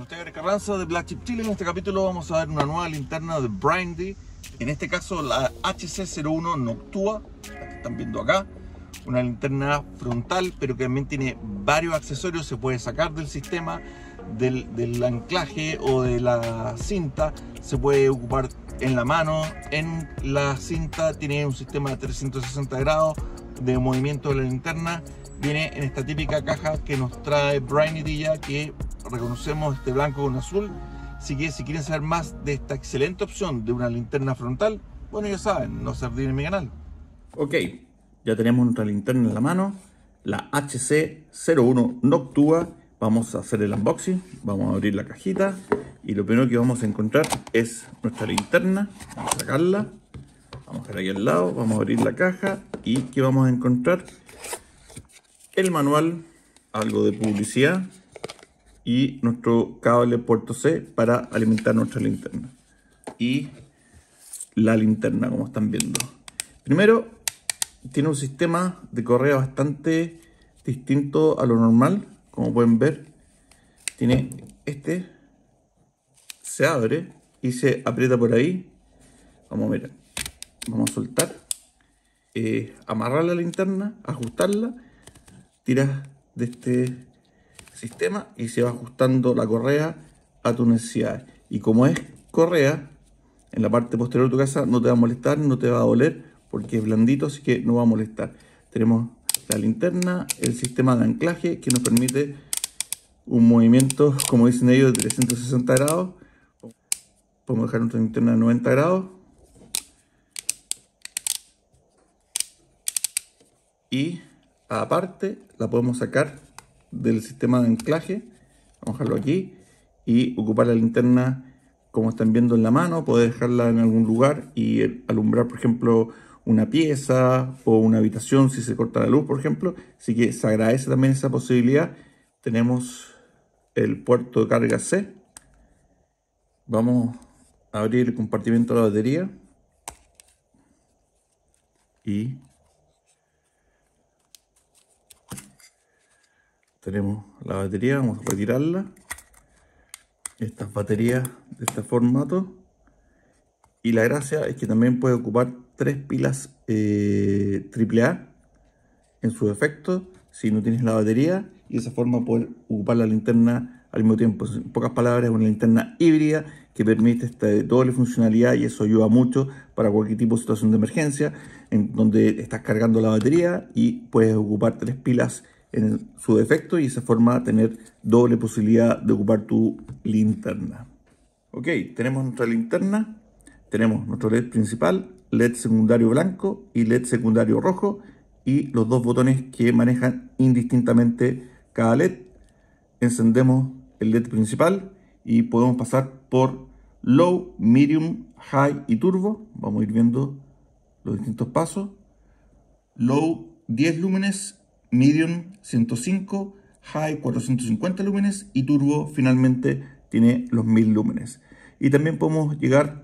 Usted Carranza de Black Chip Chile. En este capítulo vamos a ver una nueva linterna de Brindy. En este caso la HC01 Noctua, la que están viendo acá. Una linterna frontal, pero que también tiene varios accesorios. Se puede sacar del sistema, del, del anclaje o de la cinta. Se puede ocupar en la mano, en la cinta. Tiene un sistema de 360 grados de movimiento de la linterna viene en esta típica caja que nos trae Brian ya que reconocemos este blanco con azul. Así que si quieren saber más de esta excelente opción de una linterna frontal, bueno ya saben, no se olviden en mi canal. Ok, ya tenemos nuestra linterna en la mano, la HC01 Noctua. Vamos a hacer el unboxing, vamos a abrir la cajita y lo primero que vamos a encontrar es nuestra linterna. Vamos a sacarla, vamos a dejar ahí al lado, vamos a abrir la caja y ¿qué vamos a encontrar? el manual, algo de publicidad y nuestro cable puerto C para alimentar nuestra linterna. Y la linterna, como están viendo. Primero, tiene un sistema de correa bastante distinto a lo normal, como pueden ver. Tiene este, se abre y se aprieta por ahí. Vamos a ver, vamos a soltar, eh, amarrar la linterna, ajustarla tiras de este sistema y se va ajustando la correa a tu necesidad. Y como es correa, en la parte posterior de tu casa no te va a molestar, no te va a doler, porque es blandito, así que no va a molestar. Tenemos la linterna, el sistema de anclaje que nos permite un movimiento, como dicen ellos, de 360 grados. Podemos dejar nuestra linterna de 90 grados. Y aparte la podemos sacar del sistema de anclaje, vamos a dejarlo aquí, y ocupar la linterna como están viendo en la mano, poder dejarla en algún lugar y alumbrar, por ejemplo, una pieza o una habitación si se corta la luz, por ejemplo. Así que se agradece también esa posibilidad. Tenemos el puerto de carga C. Vamos a abrir el compartimento de la batería. Y tenemos la batería, vamos a retirarla. Estas baterías de este formato. Y la gracia es que también puede ocupar tres pilas eh, AAA en su defecto si no tienes la batería y de esa forma poder ocupar la linterna al mismo tiempo. En pocas palabras, una linterna híbrida que permite esta doble funcionalidad y eso ayuda mucho para cualquier tipo de situación de emergencia en donde estás cargando la batería y puedes ocupar tres pilas en su defecto y esa forma tener doble posibilidad de ocupar tu linterna. Ok, tenemos nuestra linterna, tenemos nuestro LED principal, LED secundario blanco y LED secundario rojo y los dos botones que manejan indistintamente cada LED. Encendemos el LED principal y podemos pasar por Low, Medium, High y Turbo. Vamos a ir viendo los distintos pasos. Low 10 lúmenes, medium 105, high 450 lúmenes y turbo finalmente tiene los 1000 lúmenes. Y también podemos llegar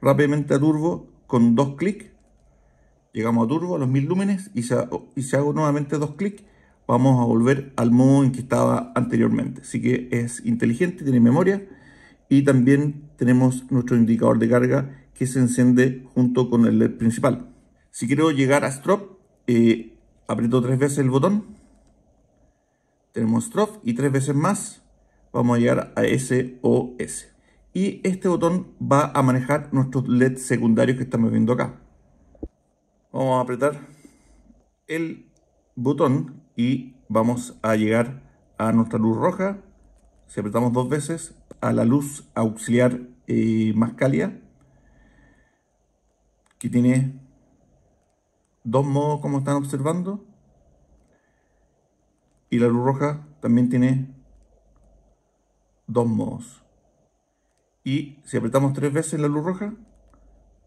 rápidamente a turbo con dos clics. Llegamos a turbo a los 1000 lúmenes y si, y hago nuevamente dos clics vamos a volver al modo en que estaba anteriormente. Así que es inteligente, tiene memoria y también tenemos nuestro indicador de carga que se enciende junto con el LED principal. Si quiero llegar a strobe, eh, aprieto tres veces el botón, tenemos Strobe y tres veces más vamos a llegar a SOS. Y este botón va a manejar nuestros LED secundarios que estamos viendo acá. Vamos a apretar el botón y vamos a llegar a nuestra luz roja. Si apretamos dos veces, a la luz auxiliar eh, más cálida, que tiene dos modos como están observando. Y la luz roja también tiene dos modos. Y si apretamos tres veces la luz roja,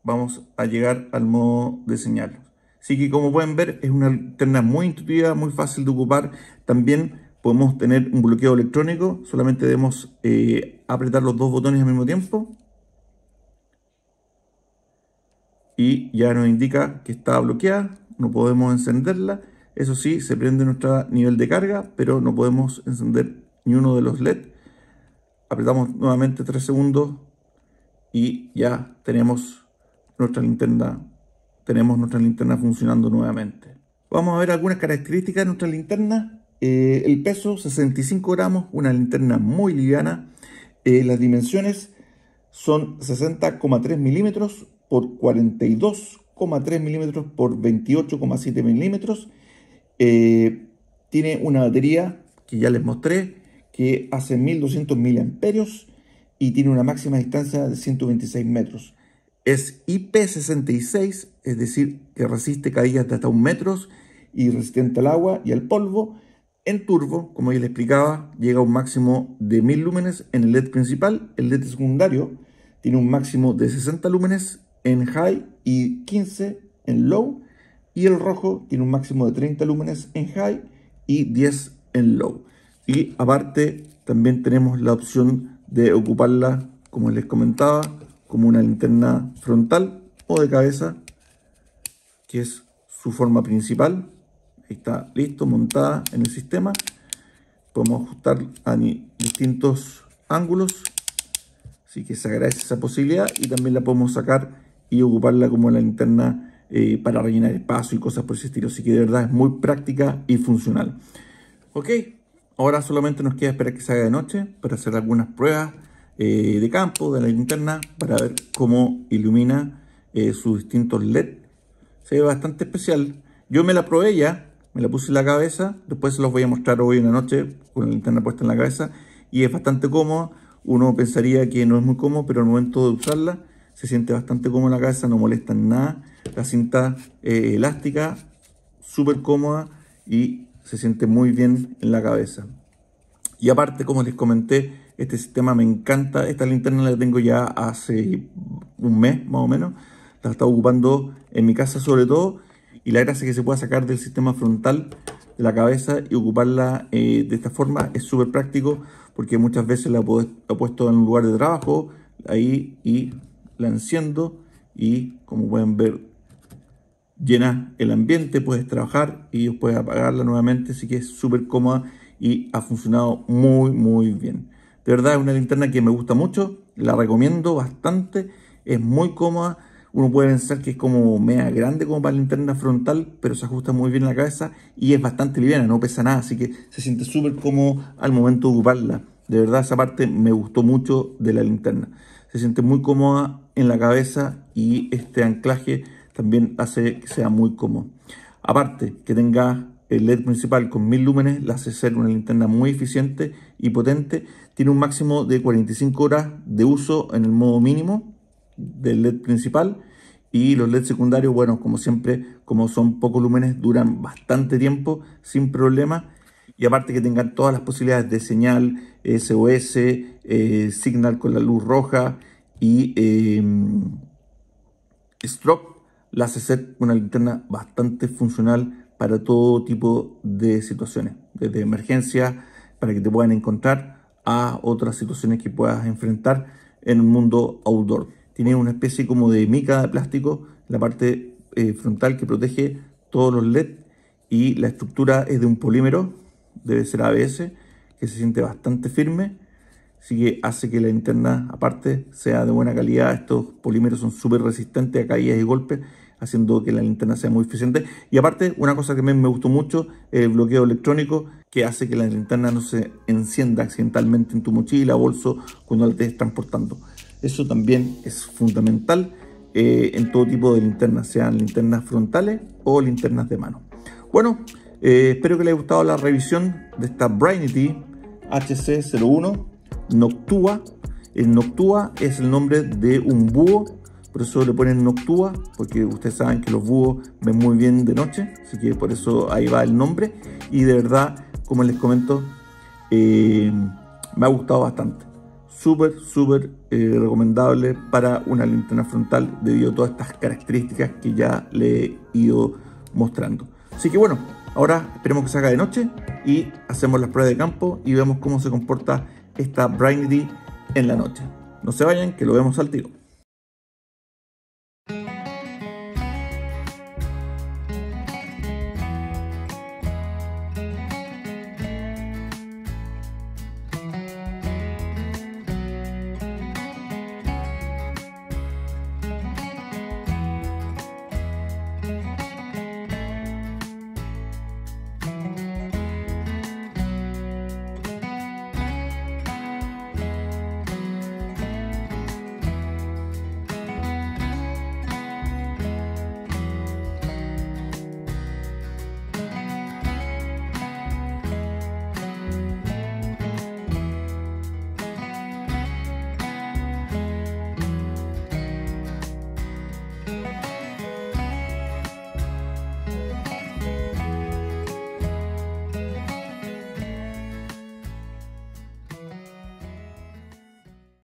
vamos a llegar al modo de señal. Así que como pueden ver, es una linterna muy intuitiva, muy fácil de ocupar. También podemos tener un bloqueo electrónico, solamente debemos eh, apretar los dos botones al mismo tiempo. Y ya nos indica que está bloqueada, no podemos encenderla. Eso sí, se prende nuestro nivel de carga, pero no podemos encender ni uno de los LED. apretamos nuevamente 3 segundos y ya tenemos nuestra linterna, tenemos nuestra linterna funcionando nuevamente. Vamos a ver algunas características de nuestra linterna. Eh, el peso 65 gramos, una linterna muy liviana. Eh, las dimensiones son 60,3 milímetros por 42,3 milímetros por 28,7 milímetros. Eh, tiene una batería que ya les mostré que hace 1200 miliamperios y tiene una máxima distancia de 126 metros. Es IP66, es decir, que resiste caídas de hasta un metro y resistente al agua y al polvo. En turbo, como ya les explicaba, llega a un máximo de 1000 lúmenes en el LED principal. El LED secundario tiene un máximo de 60 lúmenes en high y 15 en low. Y el rojo tiene un máximo de 30 lúmenes en high y 10 en low. Y aparte también tenemos la opción de ocuparla, como les comentaba, como una linterna frontal o de cabeza, que es su forma principal. Está listo, montada en el sistema. Podemos ajustar a distintos ángulos. Así que se agradece esa posibilidad y también la podemos sacar y ocuparla como la linterna eh, para rellenar espacio y cosas por ese estilo. Así que de verdad es muy práctica y funcional. Ok, ahora solamente nos queda esperar que se haga de noche para hacer algunas pruebas eh, de campo de la linterna para ver cómo ilumina eh, sus distintos LED. Se ve bastante especial. Yo me la probé ya, me la puse en la cabeza, después se los voy a mostrar hoy en la noche con la linterna puesta en la cabeza y es bastante cómodo. Uno pensaría que no es muy cómodo, pero al momento de usarla se siente bastante cómodo en la cabeza, no molesta en nada. La cinta eh, elástica, súper cómoda y se siente muy bien en la cabeza. Y aparte, como les comenté, este sistema me encanta. Esta linterna la tengo ya hace un mes más o menos. La he estado ocupando en mi casa sobre todo. Y la gracia que se pueda sacar del sistema frontal de la cabeza y ocuparla eh, de esta forma es súper práctico porque muchas veces la he puesto en un lugar de trabajo ahí y la enciendo y como pueden ver llena el ambiente, puedes trabajar y puedes apagarla nuevamente, así que es súper cómoda y ha funcionado muy muy bien. De verdad es una linterna que me gusta mucho, la recomiendo bastante, es muy cómoda. Uno puede pensar que es como media grande como para la linterna frontal, pero se ajusta muy bien en la cabeza y es bastante liviana, no pesa nada, así que se siente súper cómodo al momento de ocuparla. De verdad esa parte me gustó mucho de la linterna. Se siente muy cómoda en la cabeza y este anclaje también hace que sea muy cómodo. Aparte que tenga el LED principal con 1000 lúmenes la hace ser una linterna muy eficiente y potente. Tiene un máximo de 45 horas de uso en el modo mínimo del LED principal. Y los LED secundarios, bueno, como siempre, como son pocos lúmenes, duran bastante tiempo sin problema. Y aparte que tengan todas las posibilidades de señal, SOS, eh, Signal con la luz roja y eh, Strobe, la hace ser una linterna bastante funcional para todo tipo de situaciones, desde emergencia, para que te puedan encontrar, a otras situaciones que puedas enfrentar en un mundo outdoor. Tiene una especie como de mica de plástico, la parte eh, frontal que protege todos los LED y la estructura es de un polímero, debe ser ABS, que se siente bastante firme, así que hace que la interna aparte sea de buena calidad. Estos polímeros son súper resistentes a caídas y golpes haciendo que la linterna sea muy eficiente. Y aparte, una cosa que me gustó mucho, el bloqueo electrónico, que hace que la linterna no se encienda accidentalmente en tu mochila bolso cuando la estés transportando. Eso también es fundamental eh, en todo tipo de linternas, sean linternas frontales o linternas de mano. Bueno, eh, espero que les haya gustado la revisión de esta Brainity HC01 Noctua. El Noctua es el nombre de un búho por eso le ponen Noctua, porque ustedes saben que los búhos ven muy bien de noche, así que por eso ahí va el nombre. Y de verdad, como les comento, eh, me ha gustado bastante. Súper, súper eh, recomendable para una linterna frontal debido a todas estas características que ya le he ido mostrando. Así que bueno, ahora esperemos que se haga de noche y hacemos las pruebas de campo y vemos cómo se comporta esta Brainity en la noche. No se vayan, que lo vemos al tiro.